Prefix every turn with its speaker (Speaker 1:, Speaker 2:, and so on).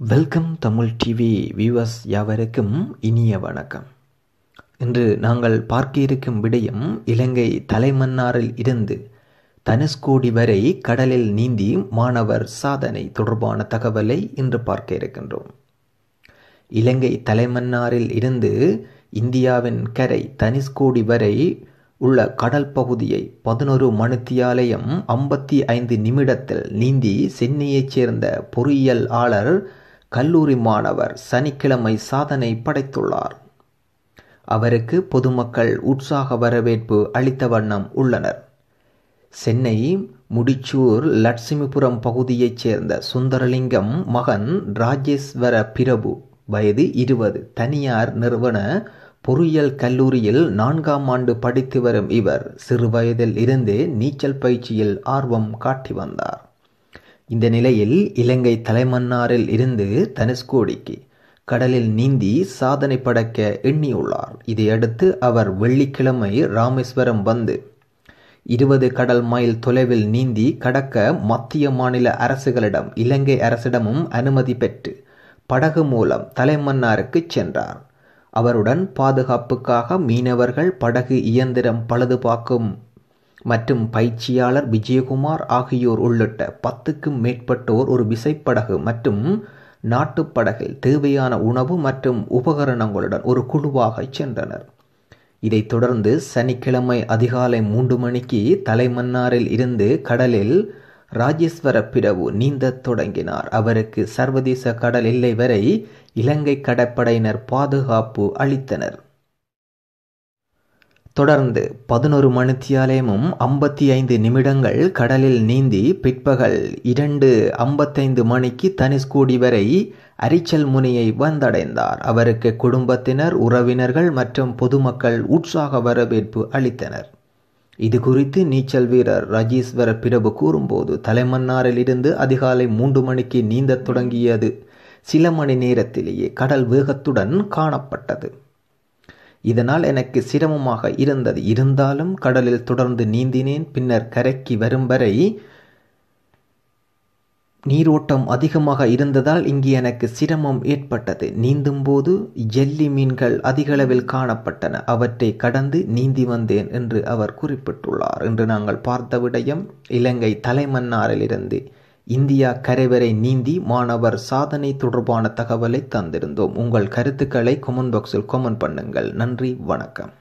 Speaker 1: Welcome Tamil TV viewers யாவருக்கும் இனிய வணக்கம். இன்று நாங்கள் பார்க்க இருக்கும் விடயம் இலங்கை தலைமன்னாரில் இருந்து தனுஷ்கோடி வரை கடலில் நீந்தி மாணவர் சாதனை தொடர்பான தகவலை இன்று பார்க்க இருக்கின்றோம். இலங்கை தலைமன்னாரில் இருந்து இந்தியாவின் கரை தனுஷ்கோடி வரை உள்ள கடல் பகுதியை பதினொரு மணித்தியாலயம் ஐம்பத்தி ஐந்து நிமிடத்தில் நீந்தி சென்னையைச் சேர்ந்த பொறியியல் ஆளர் கல்லூரி மாணவர் சனிக்கிழமை சாதனை படைத்துள்ளார். அவருக்கு பொதுமக்கள் உற்சாக வரவேற்பு அளித்த வண்ணம் உள்ளனர். சென்னை முடிச்சூர் லட்சுமிபுரம் பகுதியைச் சேர்ந்த சுந்தரலிங்கம் மகன் ராஜேஸ்வர பிரபு வயது இருபது தனியார் நிறுவன பொறியியல் கல்லூரியில் நான்காம் ஆண்டு படித்து வரும் இவர் சிறு வயதில் இருந்தே நீச்சல் பயிற்சியில் ஆர்வம் காட்டி வந்தார். இந்த நிலையில் இலங்கை தலைமன்னாரில் இருந்து தனுஷ்கோடிக்கு கடலில் நீந்தி சாதனை படைக்க எண்ணியுள்ளார். இதையடுத்து அவர் வெள்ளிக்கிழமை ராமேஸ்வரம் வந்து இருபது கடல் மைல் தொலைவில் நீந்தி கடக்க மத்திய மாநில அரசுகளிடம் இலங்கை அரசிடமும் அனுமதி பெற்று படகு மூலம் தலைமன்னாருக்கு சென்றார். அவருடன் பாதுகாப்புக்காக மீனவர்கள் படகு இயந்திரம் பழுதுபார்க்கும் மற்றும் பயிற்சியாளர் விஜயகுமார் ஆகியோர் உள்ளிட்ட பத்துக்கும் மேற்பட்டோர் ஒரு விசைப்படகு மற்றும் நாட்டுப்படகில் தேவையான உணவு மற்றும் உபகரணங்களுடன் ஒரு குழுவாக சென்றனர். இதைத் தொடர்ந்து சனிக்கிழமை அதிகாலை மூன்று மணிக்கு தலைமன்னாரில் இருந்து கடலில் ராஜேஸ்வர பிரபு நீந்தத் தொடங்கினார். அவருக்கு சர்வதேச கடல் எல்லை வரை இலங்கை கடற்படையினர் பாதுகாப்பு அளித்தனர். தொடர்ந்து பதினொரு மணித்தியாலயமும் ஐம்பத்தி ஐந்து நிமிடங்கள் கடலில் நீந்தி பிற்பகல் இரண்டு ஐம்பத்தைந்து மணிக்கு தனுஷ்கோடி வரை அரிச்சல் முனையை வந்தடைந்தார். அவருக்கு குடும்பத்தினர் உறவினர்கள் மற்றும் பொதுமக்கள் உற்சாக வரவேற்பு அளித்தனர். இது குறித்து நீச்சல் வீரர் ரஜீஸ்வர பிரபு கூறும்போது தலைமன்னாரில் இருந்து அதிகாலை மூன்று மணிக்கு நீந்தத் தொடங்கியது சில மணி நேரத்திலேயே கடல் வேகத்துடன் காணப்பட்டது. இதனால் எனக்கு சிரமமாக இருந்தது. இருந்தாலும் கடலில் தொடர்ந்து நீந்தினேன். பின்னர் கரைக்கு வரும் வரை நீரோட்டம் அதிகமாக இருந்ததால் இங்கு எனக்கு சிரமம் ஏற்பட்டது. நீந்தும் போது ஜெல்லி மீன்கள் அதிகளவில் காணப்பட்டன. அவற்றை கடந்து நீந்தி வந்தேன் என்று அவர் குறிப்பிட்டுள்ளார். என்று நாங்கள் பார்த்த விடயம் இலங்கை தலைமன்னாரிலிருந்து இந்தியா கரைவரை நீந்தி மாணவர் சாதனை தொடர்பான தகவலை தந்திருந்தோம். உங்கள் கருத்துக்களை கொமெண்ட் பாக்ஸில் கொமெண்ட் பண்ணுங்கள். நன்றி வணக்கம்.